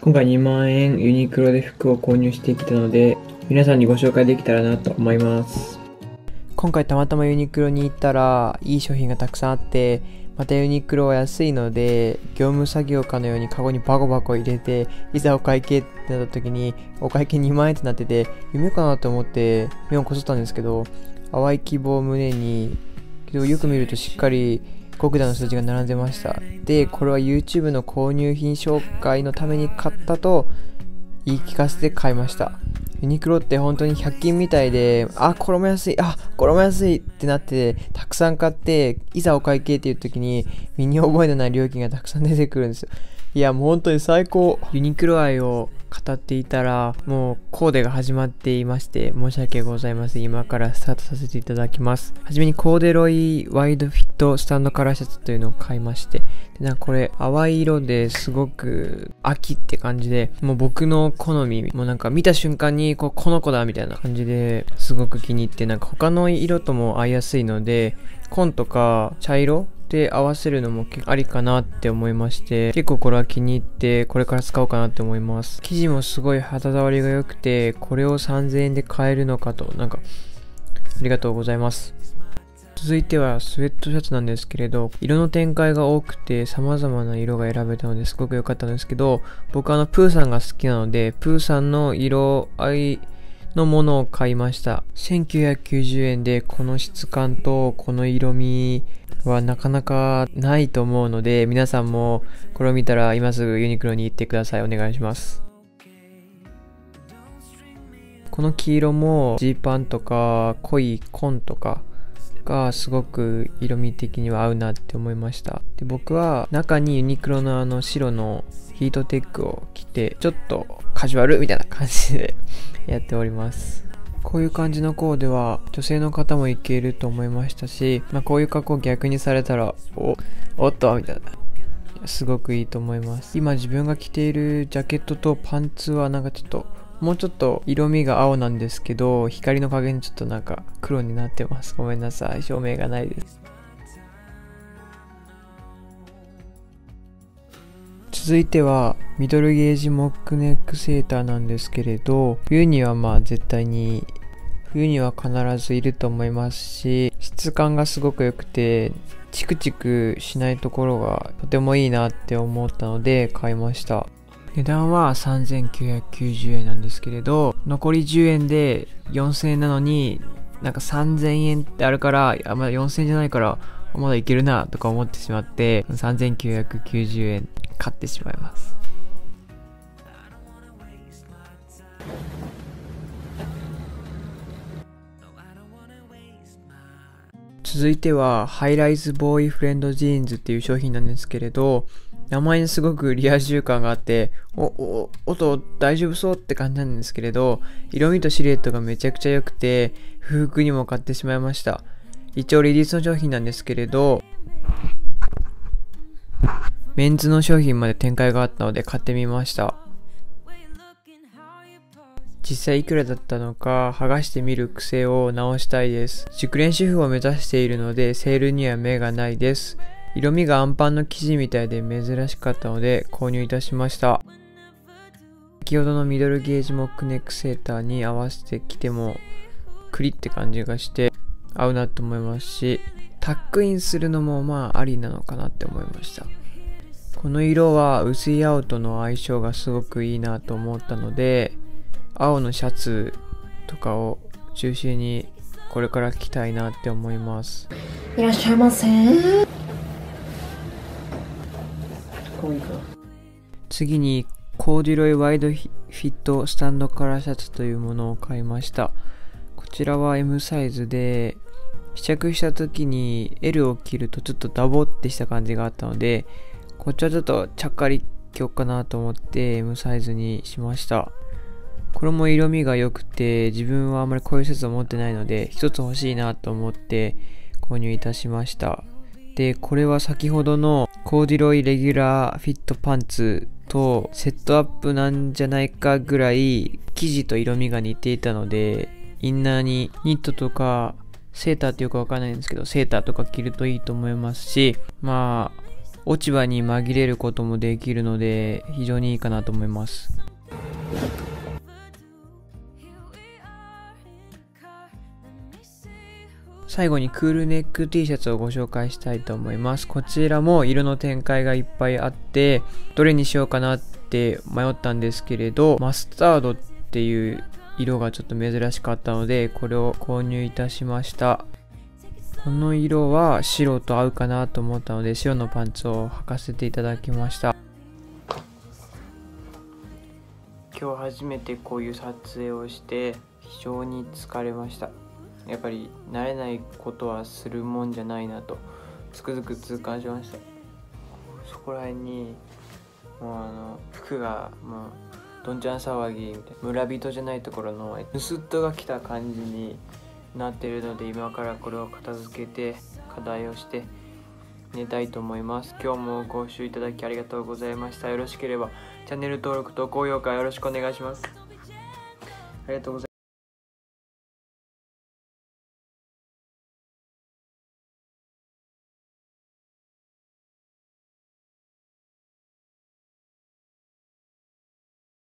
今回2万円ユニクロで服を購入してきたので、皆さんにご紹介できたらなと思います。今回たまたまユニクロに行ったらいい商品がたくさんあってまたユニクロは安いので業務作業かのようにカゴにバコバコ入れていざお会計ってなった時にお会計2万円ってなってて夢かなと思って目をこすったんですけど淡い希望を胸にけどよく見るとしっかり極段の数字が並んでましたでこれは YouTube の購入品紹介のために買ったと言い聞かせて買いましたユニクロって本当に100均みたいで、あ、これも安い、あ、これも安いってなって、たくさん買って、いざお会計っていう時に、身に覚えのない料金がたくさん出てくるんですよ。いや、もう本当に最高。ユニクロ愛を語っていたら、もうコーデが始まっていまして、申し訳ございません。今からスタートさせていただきます。はじめにコーデロイワイドフィットスタンドカラーシャツというのを買いまして、でなんかこれ淡い色ですごく秋って感じで、もう僕の好み、もなんか見た瞬間にこうこの子だみたいな感じですごく気に入って、なんか他の色とも合いやすいので、紺とか茶色で合わせるのも結構ありかなって思いまして結構これは気に入ってこれから使おうかなって思います。生地もすごい肌触りが良くてこれを3000円で買えるのかとなんかありがとうございます。続いてはスウェットシャツなんですけれど色の展開が多くて様々な色が選べたのですごく良かったんですけど僕あのプーさんが好きなのでプーさんの色合いのものを買いました。1990円でこの質感とこの色味はなかなかないと思うので皆さんもこれを見たら今すぐユニクロに行ってください。お願いします。この黄色もジーパンとか濃い紺とかがすごく色味的には合うなって思いました。で僕は中にユニクロのあの白のヒートテックを着てちょっとカジュアルみたいな感じで やっております。こういう感じのコーデは女性の方もいけると思いましたし、まあ、こういう格好逆にされたらおおっとみたいな。すごくいいと思います。今自分が着ているジャケットとパンツはなんかちょっともうちょっと色味が青なんですけど光の加減ちょっとなんか黒になってます。ごめんなさい。照明がないです。続いてはミドルゲージモックネックセーターなんですけれど冬にはまあ絶対に冬には必ずいると思いますし質感がすごく良くてチクチクしないところがとてもいいなって思ったので買いました。値段は3990円なんですけれど残り10円で4000円なのになんか3000円ってあるからあまだ4000円じゃないからまだいけるなとか思ってしまって3990円買ってしまいます。続いてはハイライズボーイフレンドジーンズっていう商品なんですけれど名前にすごくリア充感があっておお音大丈夫そうって感じなんですけれど色味とシルエットがめちゃくちゃ良くて不服にも買ってしまいました。一応リリースの商品なんですけれどメンズの商品まで展開があったので買ってみました。実際いくらだったのか剥がしてみる癖を直したいです。熟練主婦を目指しているのでセールには目がないです。色味がアンパンの生地みたいで珍しかったので購入いたしました。先ほどのミドルゲージモックネックセーターに合わせてきてもクリって感じがして合うなと思いますしタックインするのもまあありなのかなって思いました。この色は薄い青との相性がすごくいいなと思ったので青のシャツとかを中心にこれから着たいなって思います。いらっしゃいませ。次にコーデュロイワイドフィットスタンドカラーシャツというものを買いました。こちらは M サイズで試着した時に L を着るとちょっとダボってした感じがあったのでこっちはちょっとちゃっかり着ようかなと思って M サイズにしましたこれも色味が良くて自分はあまりこういうシャツを持ってないので一つ欲しいなと思って購入いたしました。でこれは先ほどのコーディロイレギュラーフィットパンツとセットアップなんじゃないかぐらい生地と色味が似ていたのでインナーにニットとかセーターってよくわかんないんですけどセーターとか着るといいと思いますしまあ落ち葉に紛れることもできるので非常にいいかなと思います。最後にクールネック T シャツをご紹介したいと思います。こちらも色の展開がいっぱいあってどれにしようかなって迷ったんですけれどマスタードっていう色がちょっと珍しかったのでこれを購入いたしました。この色は白と合うかなと思ったので白のパンツを履かせていただきました。今日初めてこういう撮影をして非常に疲れました。やっぱり慣れないことはするもんじゃないなと。つくづく痛感しました。そこら辺にもうあの服がもうどんちゃん騒ぎみたいな。村人じゃないところの盗っ人が来た感じになってるので今からこれを片付けて課題をして寝たいと思います。今日もご視聴いただきありがとうございました。よろしければチャンネル登録と高評価よろしくお願いします。ありがとうございます。